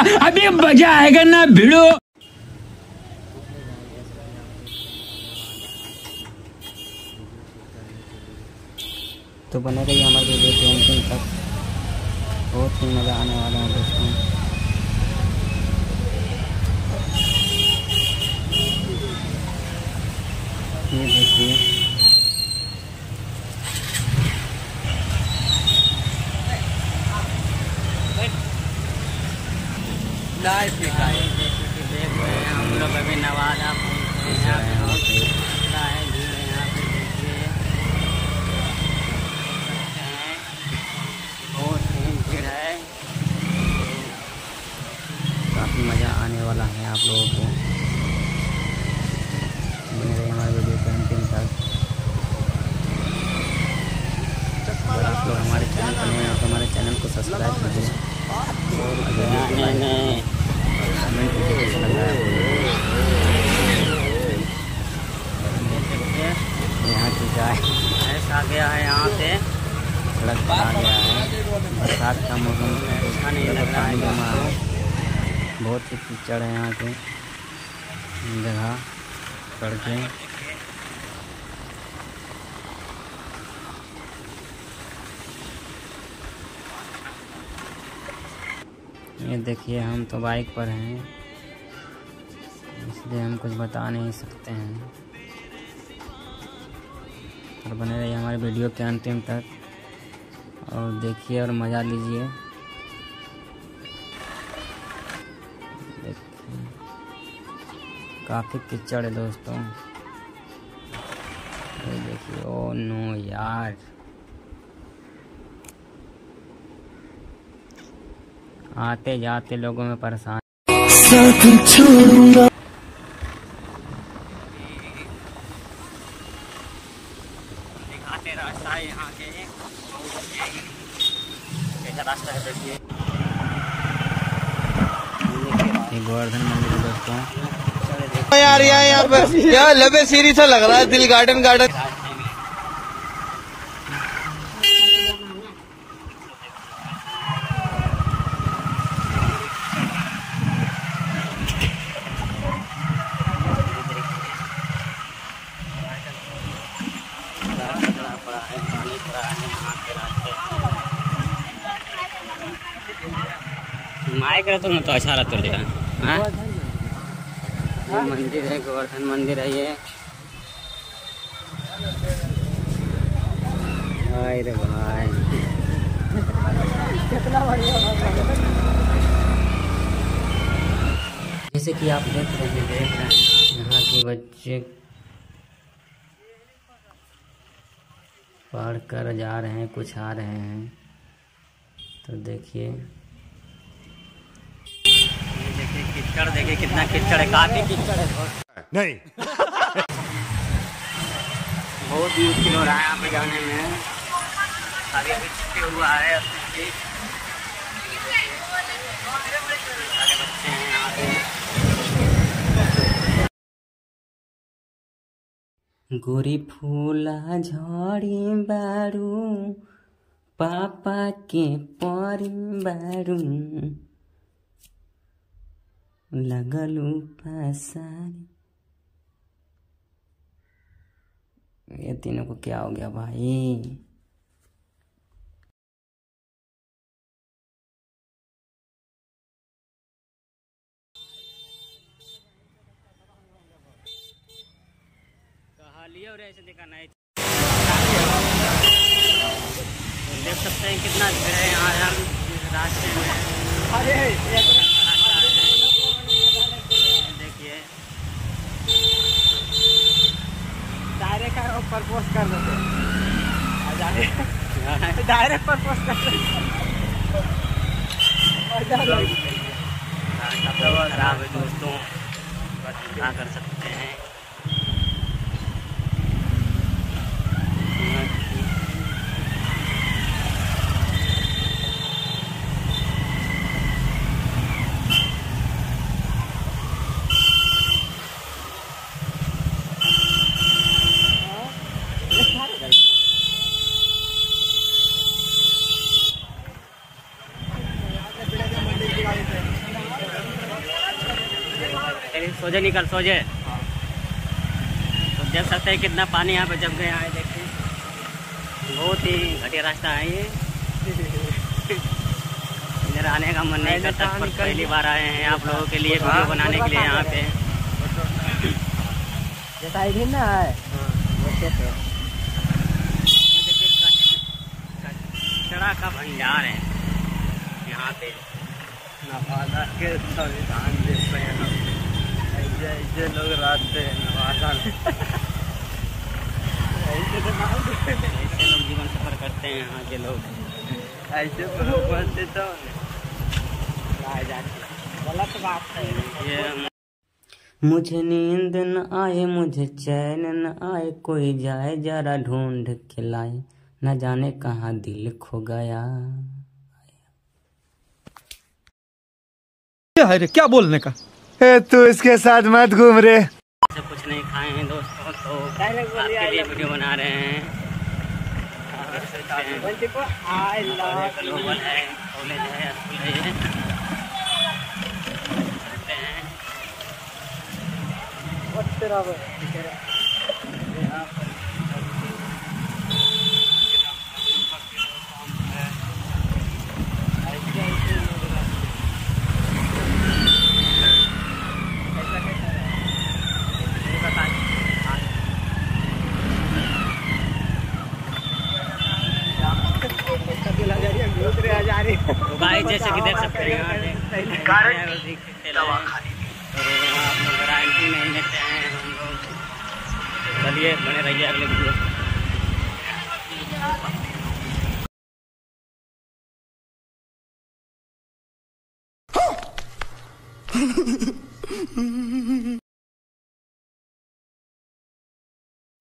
अभी मज़ा आएगा ना भिड़ो। तो बने रही हमारे के अंतिम तक बहुत ही मज़ा आने वाला है दोस्तों। ये देखिए। देख रहे हैं हम लोग अभी नवादा देखिए काफ़ी मज़ा आने वाला है आप लोगों को। बने रहिए हमारे वीडियो के अंतिम तक। अगर आप लोग हमारे चैनल पर नए हो तो हमारे चैनल को सब्सक्राइब कीजिए। और अगर वीडियो यहाँ की गाय आ गया है यहाँ पे सड़क पर आ गया है बरसात का मौसम है अच्छा नहीं लग पानी जमा है बहुत ही कीचड़ है यहाँ के जगह सड़कें ये देखिए, हम तो बाइक पर हैं। इसलिए हम कुछ बता नहीं सकते हैं। और बने रहिए हमारे वीडियो के अंतिम तक। और देखिए और मज़ा लीजिए। काफ़ी कीचड़ है दोस्तों। देखिए, ओ नो यार। आते जाते लोगों में परेशान। दिखाते रास्ता है यहाँ के। कैसा रास्ता है देखिए। ये गोवर्धन मंदिर दोस्तों। यार यार यहाँ पे यार लबे सीरी सा लग रहा है दिल गार्डन गार्डन माइक रहता ना तो अच्छा रहता हाँ? मंदिर है गोवर्धन मंदिर है ये हाय रे भाई जैसे कि आप देख रहे हैं देख रहे हैं यहाँ के बच्चे पढ़ कर जा रहे हैं कुछ आ रहे हैं तो देखिए ये देखिए कीचड़ देखिए कितना कीचड़ है काफ़ी कीचड़ है नहीं। बहुत मुश्किल हो रहा है यहाँ पे जाने में। अभी अभी छुट्टी हुआ है। अभी सारे बच्चे हैं यहाँ पे गोरी फूला झड़ी बारू पापा के परी बारू। लगलू पसारी ये तीनों को क्या हो गया भाई? लिया और ऐसे देखा नहीं देख सकते हैं कितना भीड़ है यहाँ हम रास्ते में। देखिए डायरेक्ट प्रपोज कर देते डायरेक्ट प्रपोज कर देते हैं। है दोस्तों। कर सकते हैं। कहीं सोजे निकल सोजे। तो देख सकते हैं कितना पानी यहाँ पे जम गया है देखिए। बहुत ही घटिया रास्ता है ये। इधर आने का मन नहीं करता पर पहली बार आए हैं आप लोगों के लिए वीडियो बनाने के लिए यहाँ पे। जैसा ही ना है देखिए कचरा का भंडार है। यहाँ पे। नवादा के संविधान देख रहे ऐसे लोग ऐसे तो। ऐसे लोग जीवन सफ़र करते हैं यहाँ के लोग। ऐसे तो बनते तो गलत बात है। मुझे नींद न आए मुझे चैन न आए कोई जाए जरा ढूंढ के लाए। न जाने कहाँ दिल खो गया। क्या है रे क्या बोलने का? तू इसके साथ मत घूम रे। कुछ नहीं खाए हैं दोस्तों तो आपके लिए वीडियो बना रहे हैं। देख सकते हैं आई और एक ग्लोबल है कॉलेज है स्कूल है ये देखते हैं तो भाई जैसे कि देख सकते हैं हैं। तो गारंटी नहीं लेते हैं हम लोग। चलिए बने रहिए अगले वीडियो